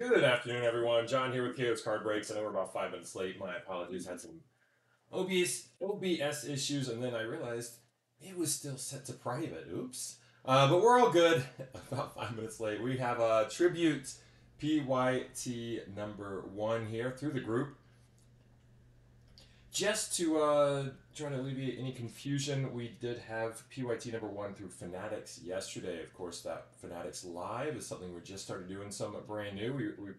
Good afternoon, everyone. John here with Chaos Card Breaks. I know we're about five minutes late. My apologies. Had some OBS OBS issues, and then I realized it was still set to private. Oops. Uh, but we're all good. About five minutes late. We have a tribute PYT number one here through the group. Just to uh, try to alleviate any confusion, we did have PYT number one through Fanatics yesterday. Of course, that Fanatics Live is something we just started doing, some brand new. We, we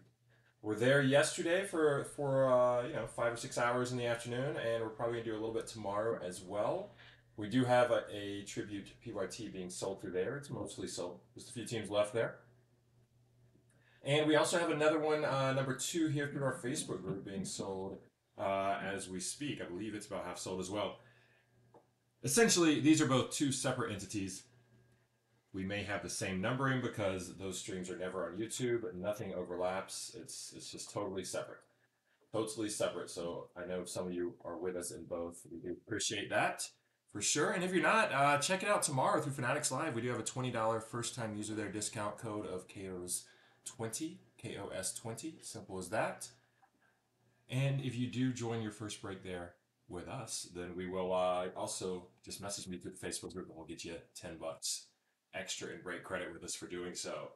were there yesterday for for uh, you know five or six hours in the afternoon, and we're probably gonna do a little bit tomorrow as well. We do have a, a tribute to PYT being sold through there. It's mostly sold. Just a few teams left there. And we also have another one, uh, number two, here through our Facebook group being sold uh, as we speak. I believe it's about half sold as well. Essentially, these are both two separate entities. We may have the same numbering because those streams are never on YouTube. But nothing overlaps. It's it's just totally separate, totally separate. So I know some of you are with us in both. We do appreciate that for sure. And if you're not, uh, check it out tomorrow through Fanatics Live. We do have a twenty dollar first time user there discount code of KOS twenty KOS twenty. Simple as that. And if you do join your first break there with us, then we will uh, also just message me through the Facebook group and we'll get you 10 bucks extra in break credit with us for doing so.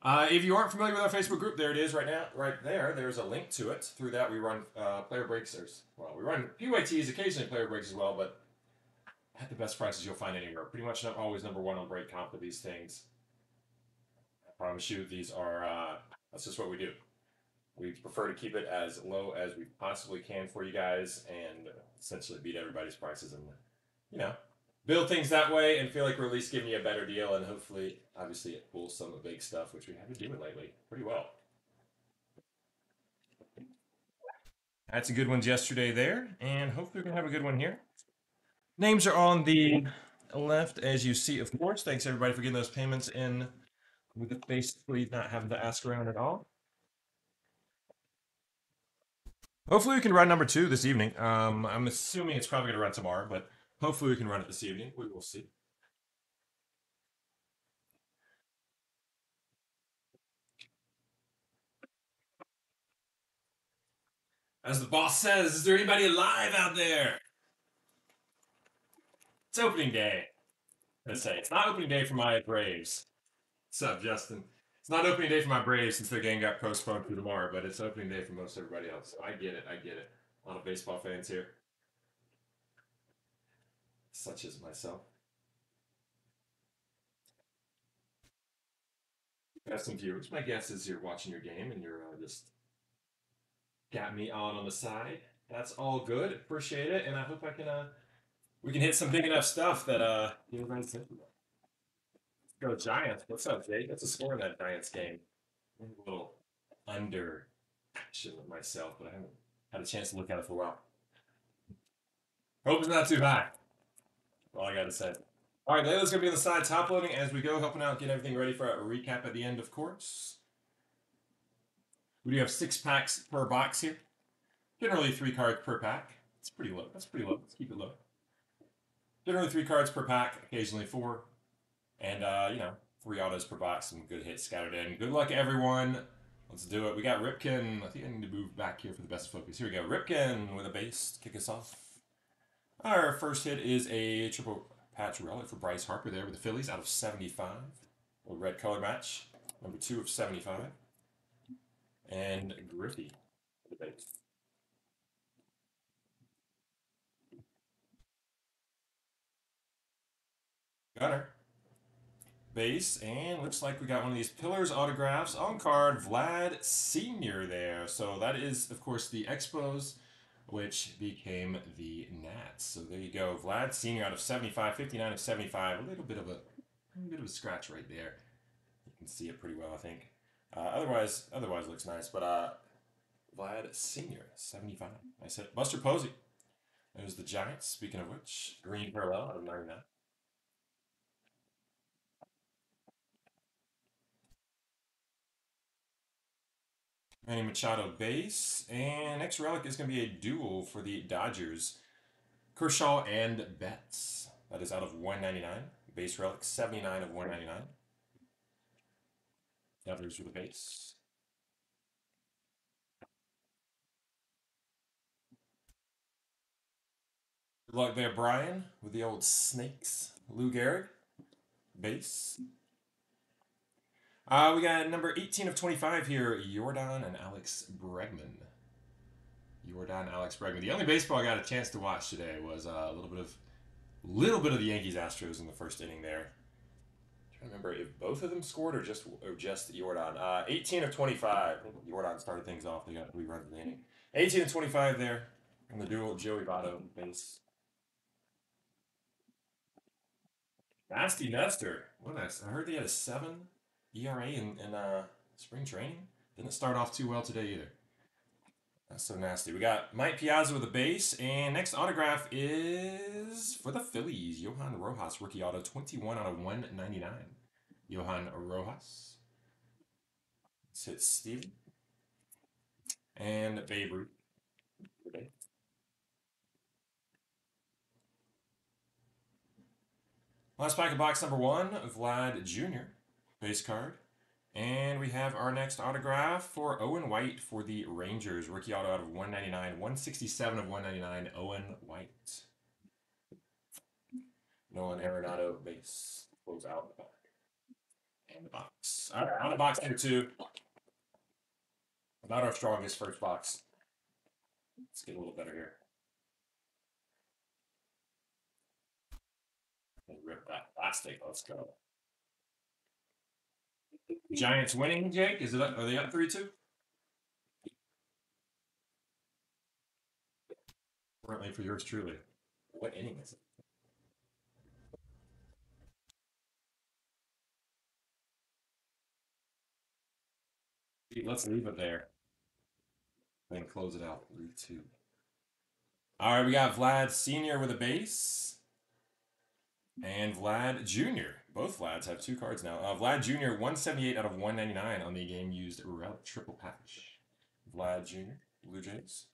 Uh, if you aren't familiar with our Facebook group, there it is right now, right there. There's a link to it. Through that, we run uh, player breaks. There's, well, we run PYTs, occasionally player breaks as well, but at the best prices you'll find anywhere. Pretty much not always number one on break comp with these things. I promise you, these are, uh, that's just what we do. We prefer to keep it as low as we possibly can for you guys and essentially beat everybody's prices and, you know, build things that way and feel like we're at least giving you a better deal and hopefully, obviously, it pulls some of the big stuff, which we have been doing lately pretty well. That's a good ones yesterday there, and hopefully we're going to have a good one here. Names are on the left, as you see, of course. Thanks, everybody, for getting those payments in with basically not having to ask around at all. Hopefully, we can run number two this evening. Um, I'm assuming it's probably going to run tomorrow, but hopefully, we can run it this evening. We will see. As the boss says, is there anybody alive out there? It's opening day. Let's say it's not opening day for my Braves. What's up, Justin? It's not opening day for my Braves since their game got postponed to tomorrow, but it's opening day for most everybody else. So I get it. I get it. A lot of baseball fans here, such as myself. Got some viewers. My guess is you're watching your game and you're uh, just got me on on the side. That's all good. Appreciate it, and I hope I can uh we can hit some big enough stuff that uh you guys go Giants. What's up, Jake? That's a score in that Giants game. I'm a little under action with myself, but I haven't had a chance to look at it for a while. Hope it's not too high. All I gotta say. All right, Layla's gonna be on the side top loading as we go, helping out, getting everything ready for a recap at the end, of course. We do have six packs per box here. Generally three cards per pack. It's pretty low. That's pretty low. Let's keep it low. Generally three cards per pack, occasionally four. And, uh, you know, three autos per box, some good hits scattered in. Good luck, everyone. Let's do it. We got Ripken. I think I need to move back here for the best focus. Here we go. Ripken with a base kick us off. Our first hit is a triple patch relic for Bryce Harper there with the Phillies out of 75. A red color match. Number two of 75. And Griffey the base. Gunnar. Base, and looks like we got one of these Pillars autographs on card, Vlad Sr. there. So that is, of course, the Expos, which became the Nats. So there you go. Vlad Sr. out of 75, 59 of 75. A little bit of a, a bit of a scratch right there. You can see it pretty well, I think. Uh, otherwise, otherwise looks nice. But uh, Vlad Sr. 75. I said Buster Posey. It was the Giants. Speaking of which, green parallel out of 99. Manny Machado base. And next relic is going to be a duel for the Dodgers. Kershaw and Betts. That is out of 199. Base relic, 79 of 199. Dodgers with a base. Good luck there, Brian, with the old snakes. Lou Gehrig, base. Uh, we got number 18 of 25 here, Yordan and Alex Bregman. Yordan, and Alex Bregman. The only baseball I got a chance to watch today was uh, a little bit of, little bit of the Yankees Astros in the first inning there. trying to remember if both of them scored or just or just Yordan. Uh, 18 of 25. Yordan started things off. They got three runs in the inning. 18 of 25 there. And the duel, Joey Votto, base. Nasty Nestor. What I heard they had a seven ERA in, in uh, spring training. Didn't start off too well today either. That's so nasty. We got Mike Piazza with a base, and next autograph is for the Phillies. Johan Rojas, rookie auto, 21 out of 199. Johan Rojas. Let's hit Steven. And Babe Ruth. Last pack of box number one, Vlad Jr. base card. And we have our next autograph for Owen White for the Rangers. Rookie auto out of 199, 167 of 199, Owen White. Nolan Arenado base. Close out the back. And the box. All right, on the box number two. Not our strongest first box. Let's get a little better here. And rip that plastic. Let's go. Giants winning, Jake? Is it up, are they up three two? Currently for yours truly. What inning is it? Let's leave it there. Then close it out. Three two. All right, we got Vlad Senior with a base. And Vlad Jr. Both Vlads have two cards now. Uh, Vlad Jr. 178 out of 199 on the game used relic triple patch. Vlad Jr. Blue Jays.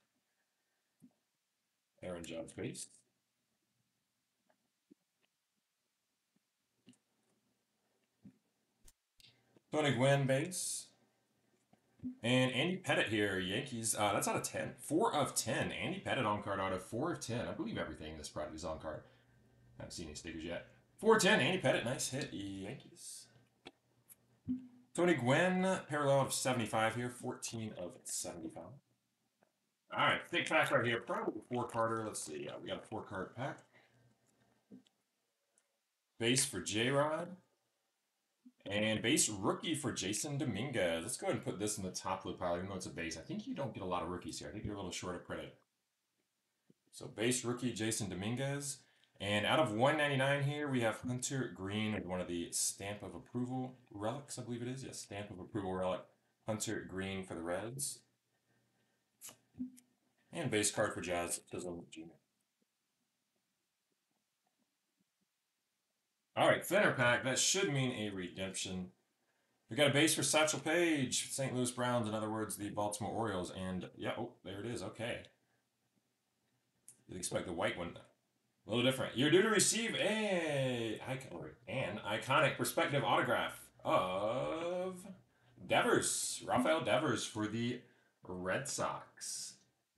Aaron Judge base. Tony Gwynn base. And Andy Pettitte here, Yankees. Uh, that's out of 10. 4 of 10. Andy Pettitte on card out of 4 of 10. I believe everything in this product is on card. I haven't seen any stickers yet. 410, Andy Pettitte, nice hit, Yankees. Tony Gwynn, parallel of 75 here, 14 of 75. All right, thick pack right here, probably four carder. Let's see, yeah, we got a four card pack. Base for J Rod. And base rookie for Jasson Dominguez. Let's go ahead and put this in the top blue pile, even though it's a base. I think you don't get a lot of rookies here. I think you're a little short of credit. So base rookie Jasson Dominguez. And out of 199 here, we have Hunter Greene with one of the stamp of approval relics, I believe it is. Yes, stamp of approval relic. Hunter Greene for the Reds. And base card for Jazz Chisholm Jr. All right, thinner pack. That should mean a redemption. We got a base for Satchel Paige, St. Louis Browns, in other words, the Baltimore Orioles. And yeah, oh, there it is. Okay. You'd expect the white one a little different. You're due to receive a an iconic perspective autograph of Devers, Rafael Devers for the Red Sox.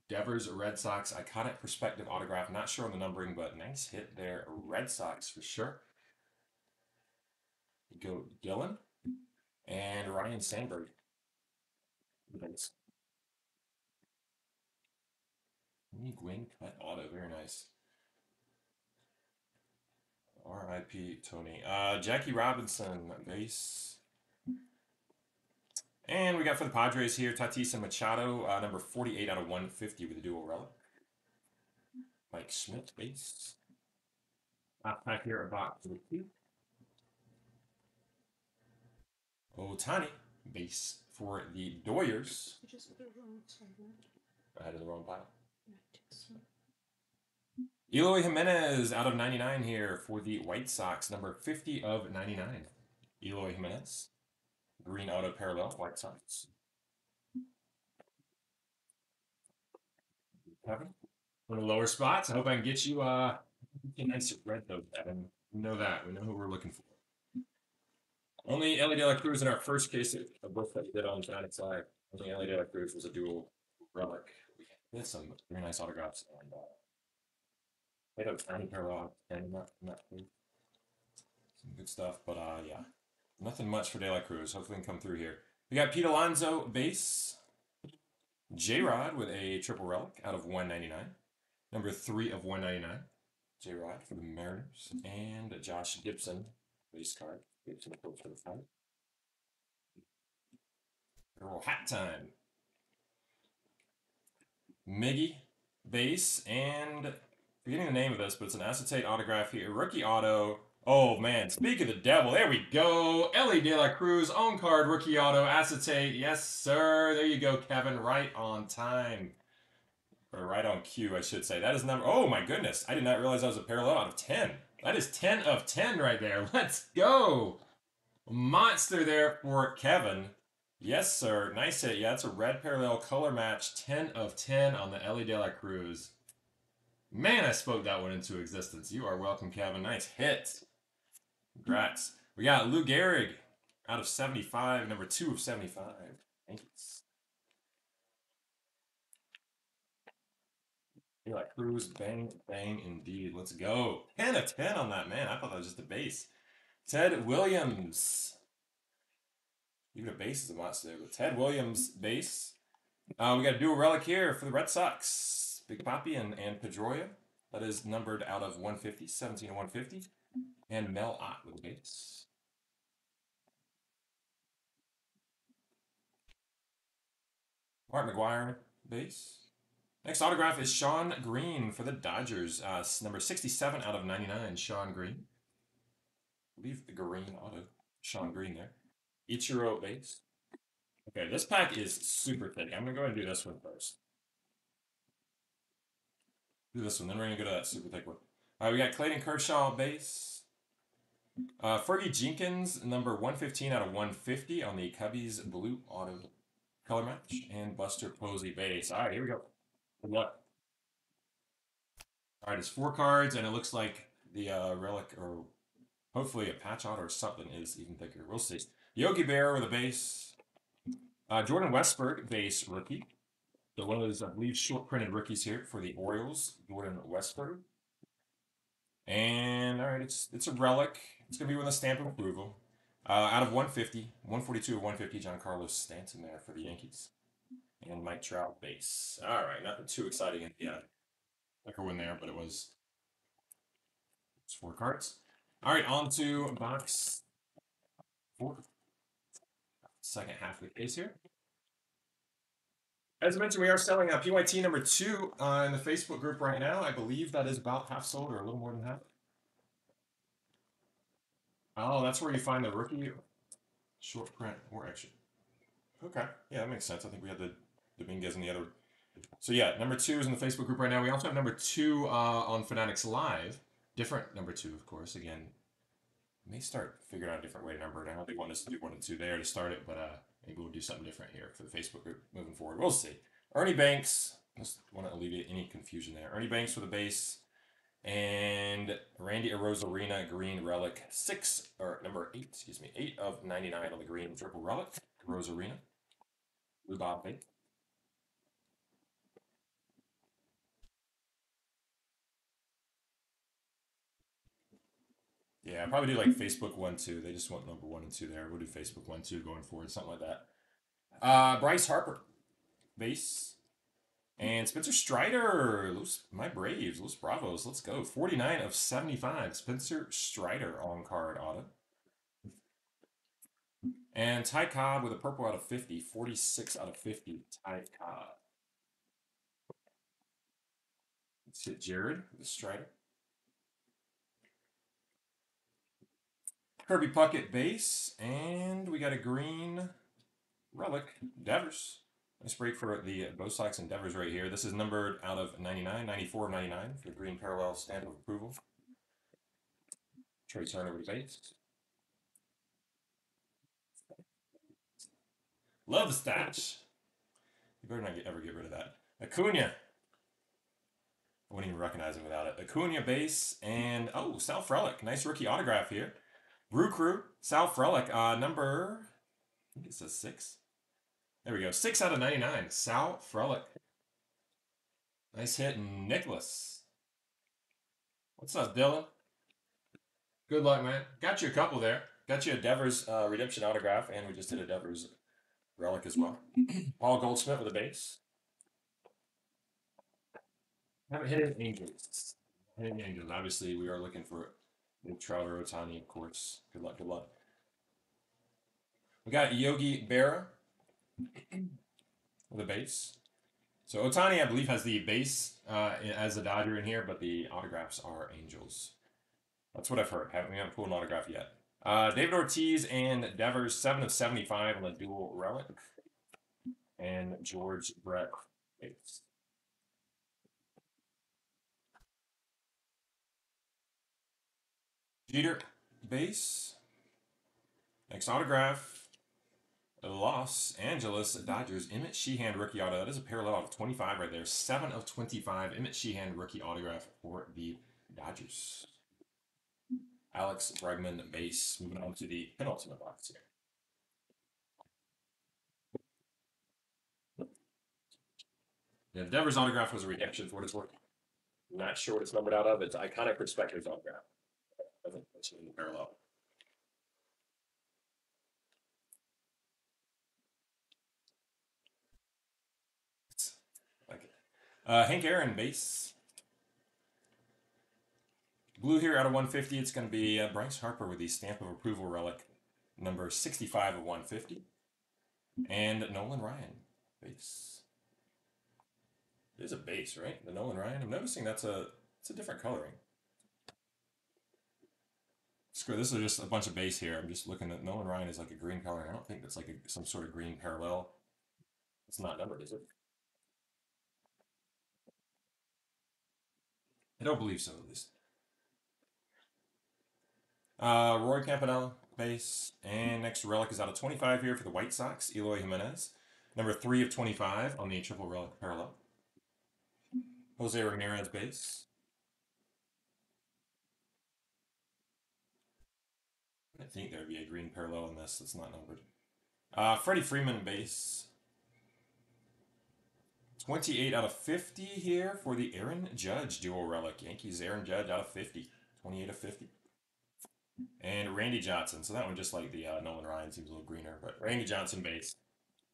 Devers Red Sox iconic perspective autograph. Not sure on the numbering, but nice hit there. Red Sox for sure. Go Dylan and Ryne Sandberg. Nice. Gwynn cut auto, very nice. R.I.P. Tony. Uh, Jackie Robinson, base. And we got for the Padres here, Tatis and Machado, uh, number 48 out of 150 with a dual relic. Mike Schmidt, base. Top pack here, a box with two. Ohtani, base for the Doyers. I had in the wrong pile. Eloy Jimenez out of 99 here for the White Sox, number 50 of 99. Eloy Jimenez, green auto parallel, White Sox. Kevin, one of the lower spots. I hope I can get you uh, nice red though, Kevin. We know that. We know who we're looking for. Only Elly De La Cruz in our first case of both that did on Fanatics Live. Only Elly De La Cruz was a dual relic. We had some very nice autographs and uh, Of tiny parallel and some good stuff, but uh yeah. Nothing much for De La Cruz. Hopefully can come through here. We got Pete Alonso base. J Rod with a triple relic out of 199. Number three of 199. J Rod for the Mariners. And Josh Gibson base card. Gibson for the fight. Earl Hat Time. Miggy base and forgetting the name of this, but it's an acetate autograph here. Rookie auto. Oh man, speak of the devil, there we go. Elly De La Cruz, on card, rookie auto, acetate. Yes, sir. There you go, Kevin. Right on time. Or right on cue, I should say. That is number. Oh my goodness. I did not realize that was a parallel out of 10. That is 10 of 10 right there. Let's go. Monster there for Kevin. Yes, sir. Nice hit. Yeah, it's a red parallel color match. 10 of 10 on the Elly De La Cruz. Man, I spoke that one into existence. You are welcome, Kevin. Nice hit. Congrats. We got Lou Gehrig out of 75, number two of 75. Thanks. You're like Cruz, bang, bang, indeed. Let's go. 10 of 10 on that, man. I thought that was just a base. Ted Williams. Even a base is a monster. But Ted Williams, base. Uh, we got a dual relic here for the Red Sox. Big and, and Pedroia. That is numbered out of 150, 17 to 150. And Mel Ott with base. Mark McGwire, base. Next autograph is Sean Green for the Dodgers. Uh, number 67 out of 99, Sean Green. Leave the green auto. Sean Green there. Ichiro base. Okay, this pack is super thick. I'm going to go ahead and do this one first. Do this one, then we're to go to that super thick one. All right, we got Clayton Kershaw base. Uh, Fergie Jenkins, number 115 out of 150 on the Cubbies Blue Auto color match. And Buster Posey base. All right, here we go. Good luck. All right, it's four cards, and it looks like the uh, relic, or hopefully a patch auto or something, is even thicker. We'll see. Yogi Berra with a base. Uh, Jordan Westburg, base rookie. So one of those, I believe, short printed rookies here for the Orioles, Jordan Westburg. And all right, it's it's a relic. It's gonna be with a stamp of approval. Uh, out of 150, 142 of 150, Giancarlo Stanton there for the Yankees. And Mike Trout base. All right, nothing too exciting in the uh, thicker one there, but it was it's four cards. All right, on to box four. Second half of the case here. As I mentioned, we are selling a PYT number two uh, in the Facebook group right now. I believe that is about half sold or a little more than half. Oh, that's where you find the rookie short print or action. Okay, yeah, that makes sense. I think we had the Dominguez and the other. So yeah, number two is in the Facebook group right now. We also have number two uh, on Fanatics Live. Different number two, of course. Again, may start figuring out a different way to number it. I don't think want us to do one and two there to start it, but uh, maybe we'll do something different here for the Facebook group moving forward. We'll see. Ernie Banks. Just want to alleviate any confusion there. Ernie Banks with a base. And Randy Arozarena Green Relic six or number eight, excuse me, eight of ninety nine on the green triple relic. Arozarena. Blue Bob Bank. Yeah, probably do like Facebook one two. They just want number one and two there. We'll do Facebook one two going forward, something like that. Uh, Bryce Harper, base, and Spencer Strider. Los, my Braves, Los Bravos. Let's go. Forty nine of seventy five. Spencer Strider on card auto. And Ty Cobb with a purple out of 50, 46 out of 50. Ty Cobb. Let's hit Jared with Strider. Kirby Puckett base, and we got a green relic, Devers. Nice break for the Bo Sox and Devers right here. This is numbered out of 99, 94 99 for the green parallel stamp of approval. Trea Turner base. Love the stats. You better not get, ever get rid of that. Acuna. I wouldn't even recognize him without it. Acuna base and oh, Sal Frelick. Nice rookie autograph here. Brew Crew, Sal Frelick, uh, number, I think it says six. There we go. Six out of 99. Sal Frelick. Nice hit, Nicholas. What's up, Dylan? Good luck, man. Got you a couple there. Got you a Devers uh, redemption autograph, and we just did a Devers relic as well. Paul Goldschmidt with a base. Haven't hit any Angels. Hit any Angels. Obviously, we are looking for Nick Trout or Ohtani, of course. Good luck, good luck. We got Yogi Berra with a base. So Ohtani, I believe, has the base uh, as a Dodger in here, but the autographs are Angels. That's what I've heard. Haven't we haven't pulled an autograph yet. Uh, David Ortiz and Devers, seven of seventy-five on the dual relic, and George Brett base. Jeter base. Next autograph. Los Angeles Dodgers, Emmet Sheehan rookie auto. That is a parallel out of 25 right there. 7 of 25. Emmet Sheehan rookie autograph for the Dodgers. Alex Bregman base. Moving on to the penultimate box here. Yeah, Devers autograph was a redemption for what it's worth. Not sure what it's numbered out of. It's iconic perspectives autograph. I think that's in parallel. Like it. Uh, Hank Aaron base. Blue here out of 150. It's going to be uh, Bryce Harper with the stamp of approval relic number 65 of 150. And Nolan Ryan base. It is a base, right? The Nolan Ryan. I'm noticing that's a it's a different coloring. Screw this is just a bunch of base here. I'm just looking at Nolan Ryan is like a green color. I don't think that's like a, some sort of green parallel. It's not numbered, is it? I don't believe so, at least. Uh, Roy Campanella, base. And next relic is out of 25 here for the White Sox, Eloy Jimenez. Number 3 of 25 on the triple relic parallel. Jose Ramirez, base. I think there'd be a green parallel in this that's not numbered. Uh, Freddie Freeman, base. 28 out of 50 here for the Aaron Judge dual relic. Yankees Aaron Judge out of 50. 28 of 50. And Randy Johnson. So that one, just like the uh, Nolan Ryan, seems a little greener. But Randy Johnson base.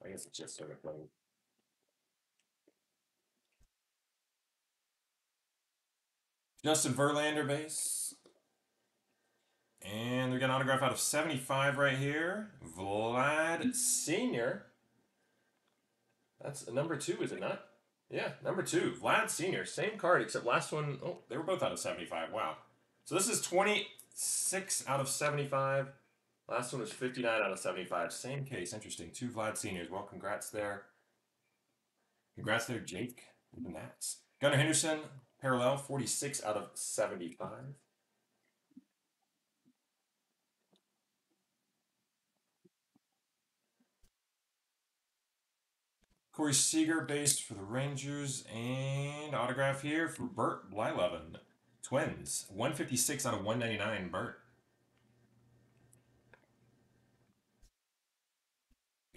I guess it's just sort of plain. Justin Verlander base. We got an autograph out of 75 right here. Vlad Sr. That's a number two, is it not? Yeah, number two. Vlad Sr. Same card, except last one, oh, they were both out of 75. Wow. So this is 26 out of 75. Last one was 59 out of 75. Same case. Interesting. Two Vlad Seniors. Well, congrats there. Congrats there, Jake, the Nats. Gunnar Henderson, parallel, 46 out of 75. Corey Seager, based for the Rangers, and autograph here for Bert Blyleven. Twins, 156 out of 199, Bert.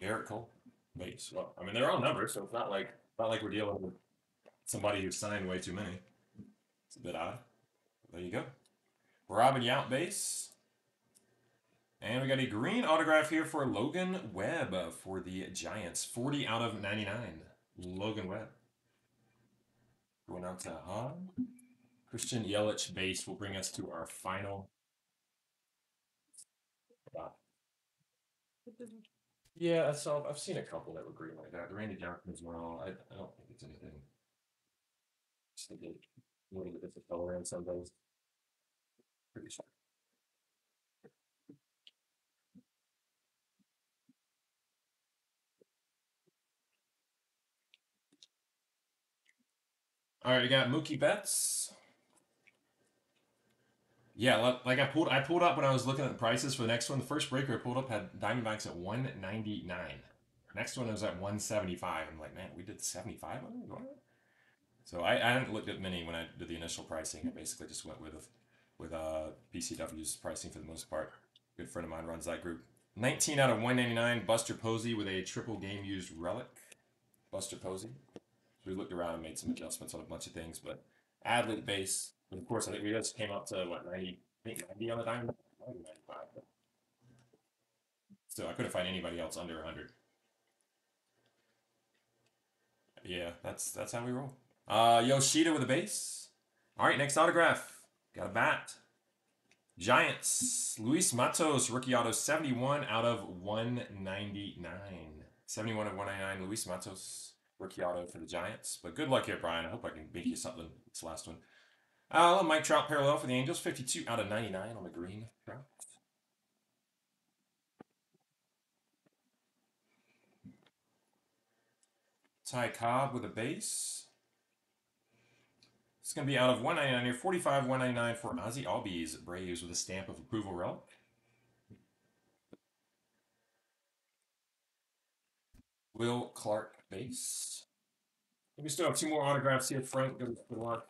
Gerrit Cole, base. Well, I mean, they're all numbers, so it's not like not like we're dealing with somebody who signed way too many. It's a bit odd. There you go. Robin Yount base. And we got a green autograph here for Logan Webb uh, for the Giants. 40 out of 99. Logan Webb. Going out to Han. Christian Yelich base will bring us to our final. Yeah, I saw. I've seen a couple that were green like that. The Randy Johnson as well. I, I don't think it's anything. Just a little bit different color in some days. Pretty sure. All right, we got Mookie Betts. Yeah, like I pulled, I pulled up when I was looking at the prices for the next one. The first breaker I pulled up had Diamondbacks at one ninety nine. Next one was at one seventy five. I'm like, man, we did seventy five on it. So I, I hadn't looked at many when I did the initial pricing. I basically just went with with uh, PCW's pricing for the most part. A Good friend of mine runs that group. 19 out of 199. Buster Posey with a triple game used relic. Buster Posey. So we looked around and made some adjustments on a bunch of things, but Adley base of course, I think we just came up to what ninety, I think ninety on the diamond, 90, 95. So I couldn't find anybody else under hundred. Yeah, that's that's how we roll. Uh, Yoshida with a base. All right, next autograph. Got a bat. Giants. Luis Matos, rookie auto, 71 out of 199. 71 of 199. Luis Matos, auto for the Giants. But good luck here, Brian. I hope I can make you something this last one. Uh, Mike Trout parallel for the Angels, 52 out of 99 on the green Trout. Ty Cobb with a base. It's going to be out of 199 here. 45 199 for Ozzie Albies. Braves with a stamp of approval relic. Will Clark base. We still have two more autographs here. Frank, good, good luck.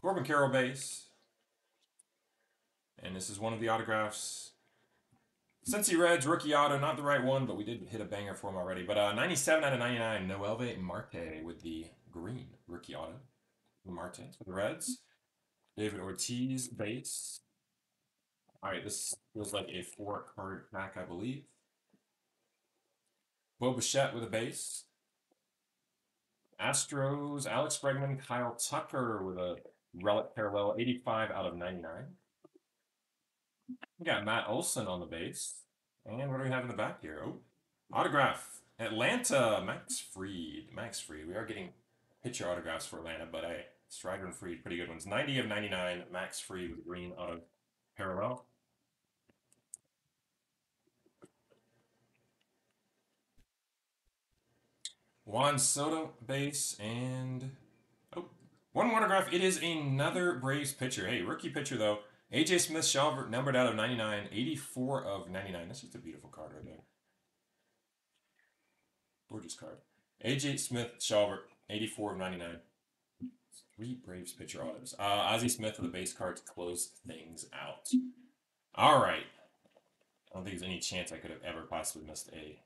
Corbin Carroll base. And this is one of the autographs. Cincy Reds rookie auto, not the right one, but we did hit a banger for him already. But uh, 97 out of 99, Noelvi Marte with the green rookie auto. Marte for the Reds. David Ortiz base. All right, this feels like a four card pack, I believe. Bo Bichette with a base. Astros, Alex Bregman, Kyle Tucker with a relic parallel, 85 out of 99. We got Matt Olson on the base. And what do we have in the back here? Oh, autograph. Atlanta, Max Fried. Max Fried. We are getting pitcher autographs for Atlanta, but hey, Strider and Fried, pretty good ones. 90 of 99, Max Fried with green auto parallel. Juan Soto base and oh, one autograph. It is another Braves pitcher. Hey, rookie pitcher though. AJ Smith Shawver numbered out of 99, 84 of 99. That's just a beautiful card right there. Gorgeous card. AJ Smith Shawver, 84 of 99. Three Braves pitcher autos. Uh, Ozzie Smith with the base card to close things out. All right. I don't think there's any chance I could have ever possibly missed a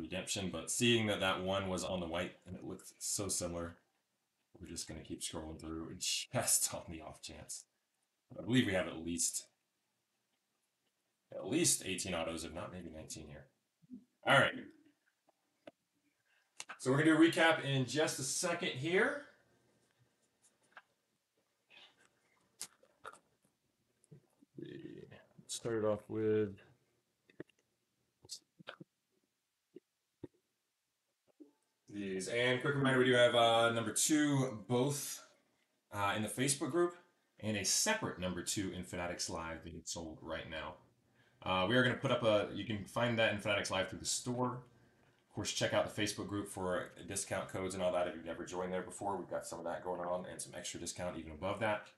redemption, but seeing that that one was on the white and it looked so similar, we're just going to keep scrolling through and just on the off chance. I believe we have at least at least 18 autos, if not maybe 19 here. All right. So we're going to do a recap in just a second here. Started off with And quick reminder, we do have uh, number two both uh, in the Facebook group and a separate number two in Fanatics Live being sold right now. Uh, we are going to put up a, you can find that in Fanatics Live through the store. Of course, check out the Facebook group for discount codes and all that if you've never joined there before. We've got some of that going on and some extra discount even above that.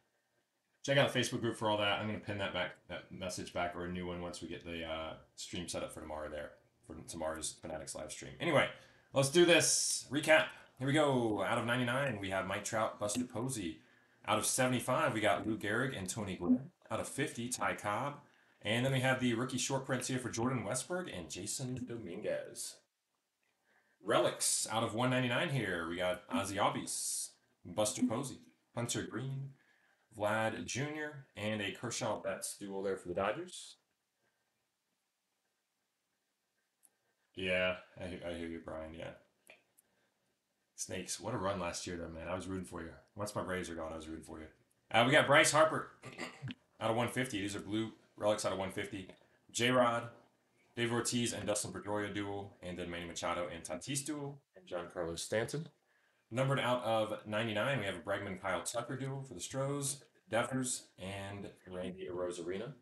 Check out the Facebook group for all that. I'm going to pin that back, that message back or a new one once we get the uh, stream set up for tomorrow there, for tomorrow's Fanatics live stream. Anyway, let's do this. Recap. Here we go. Out of 99, we have Mike Trout, Buster Posey. Out of 75, we got Lou Gehrig and Tony Gwynn. Out of 50, Ty Cobb. And then we have the rookie short prints here for Jordan Westburg and Jasson Dominguez. Relics out of 199 here. We got Ozzie Albies, Buster Posey, Hunter Greene, Vlad Jr., and a Kershaw Betts duel there for the Dodgers. Yeah, I, I hear you, Brian. Yeah. Snakes, what a run last year, though, man. I was rooting for you. Once my Braves are gone, I was rooting for you. Uh, we got Bryce Harper out of 150. These are blue relics out of 150. J Rod, Dave Ortiz, and Dustin Pedroia duel, and then Manny Machado and Tatis duel, and Giancarlo Stanton. Numbered out of 99, we have a Bregman Kyle Tucker duel for the Stros, Devers, and Randy Arozarena.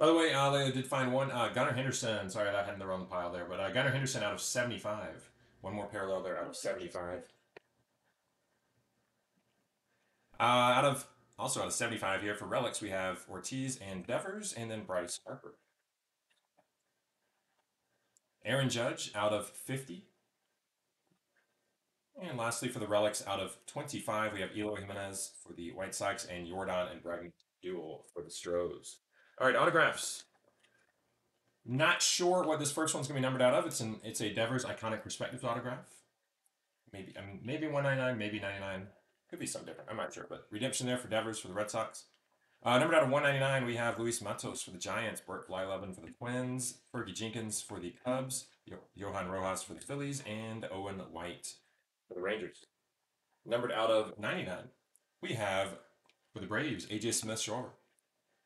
By the way, uh, did find one. Uh, Gunnar Henderson. Sorry, I had in the wrong pile there. But uh, Gunnar Henderson out of 75. One more parallel there out of 75. Uh, out of also out of 75 here for relics, we have Ortiz and Devers, and then Bryce Harper. Aaron Judge out of 50. And lastly, for the relics, out of 25, we have Eloy Jimenez for the White Sox and Yordan and Bregman duel for the Stros. All right, autographs. Not sure what this first one's gonna be numbered out of. It's an it's a Devers iconic perspective autograph. Maybe I mean maybe 199, maybe 99. Could be something different. I'm not sure. But redemption there for Devers for the Red Sox. Uh, numbered out of 199, we have Luis Matos for the Giants, Bert Blyleven for the Twins, Fergie Jenkins for the Cubs, Johan Rojas for the Phillies, and Owen White for the Rangers. Numbered out of 99, we have for the Braves, AJ Smith Shore.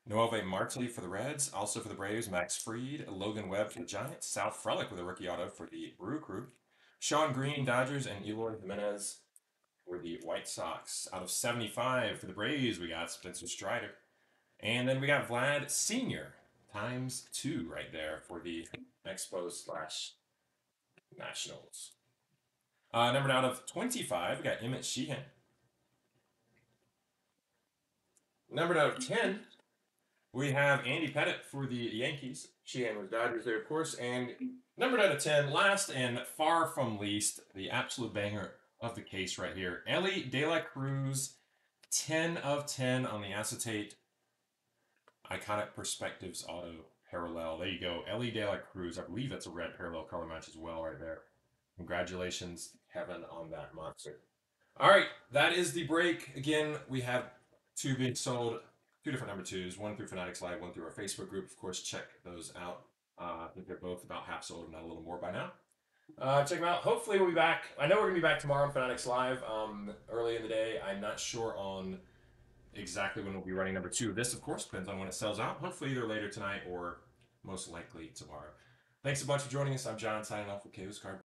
Noelvi Marte for the Reds, also for the Braves, Max Fried, Logan Webb for the Giants, Sal Frelick with a rookie auto for the Brew Crew, Sean Green, Dodgers, and Eloy Jimenez for the White Sox. Out of 75 for the Braves, we got Spencer Strider. And then we got Vlad Sr. times two right there for the Expos slash Nationals. Uh, numbered out of 25, we got Emmet Sheehan. Numbered out of 10, we have Andy Pettitte for the Yankees. Sheehan was Dodgers there, of course. And numbered out of 10, last and far from least, the absolute banger of the case right here. Elly De La Cruz, 10 of 10 on the acetate. Iconic Perspectives Auto Parallel. There you go. Elly De La Cruz. I believe that's a red parallel color match as well, right there. Congratulations, Kevin, on that monster. All right, that is the break. Again, we have two being sold, two different number twos, one through Fanatics Live, one through our Facebook group. Of course, check those out. Uh, I think they're both about half sold, if not a little more by now. Uh, check them out. Hopefully, we'll be back. I know we're gonna be back tomorrow on Fanatics Live, um, early in the day. I'm not sure on exactly when we'll be running number two. This, of course, depends on when it sells out. Hopefully, either later tonight or most likely tomorrow. Thanks a bunch for joining us. I'm John, signing off with Chaos Card.